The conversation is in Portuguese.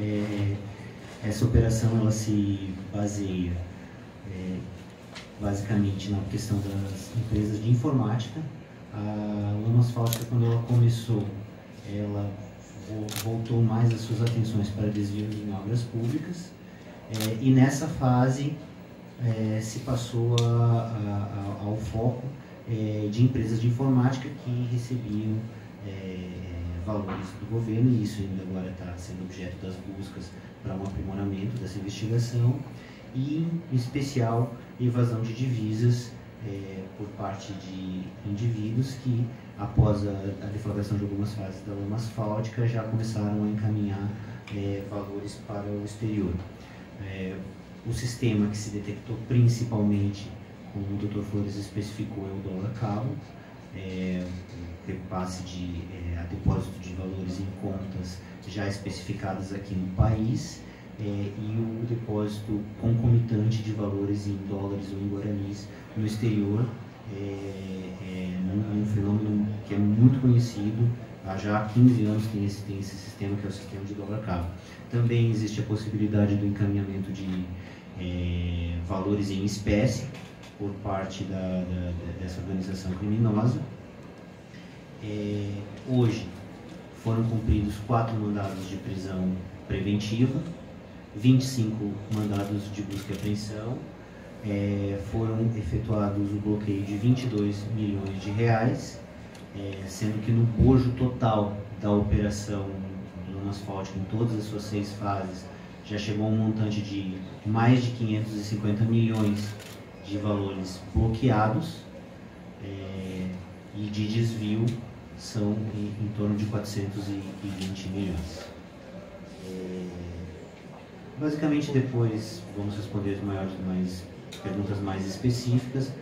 É, essa operação ela se baseia é, basicamente na questão das empresas de informática. A Lama Asfáltica, quando ela começou, ela voltou mais as suas atenções para desvio em obras públicas é, e nessa fase é, se passou a, a, ao foco é, de empresas de informática que recebiam é, valores do governo e isso ainda agora está sendo objeto das buscas para um aprimoramento dessa investigação e, em especial, evasão de divisas é, por parte de indivíduos que, após a, a, deflagração de algumas fases da lama asfáltica, já começaram a encaminhar é, valores para o exterior. É, o sistema que se detectou principalmente, como o Dr. Flores especificou, é o dólar cabo, é, repasse de é, a depósito de valores em contas já especificadas aqui no país é, e o depósito concomitante de valores em dólares ou em guaranis no exterior, é, é um, um, fenômeno que é muito conhecido, há já 15 anos tem esse, tem esse sistema que é o sistema de dólar cabo. Também existe a possibilidade do encaminhamento de é, valores em espécie por parte da, da, dessa organização criminosa. É, hoje foram cumpridos quatro mandados de prisão preventiva, 25 mandados de busca e apreensão, é, foram efetuados o bloqueio de 22 milhões de reais, é, sendo que no bojo total da operação do asfáltico em todas as suas seis fases já chegou a um montante de mais de 550 milhões de valores bloqueados é, e de desvio são em, em, torno de 420 milhões. É, basicamente depois vamos responder as maiores mais perguntas mais específicas.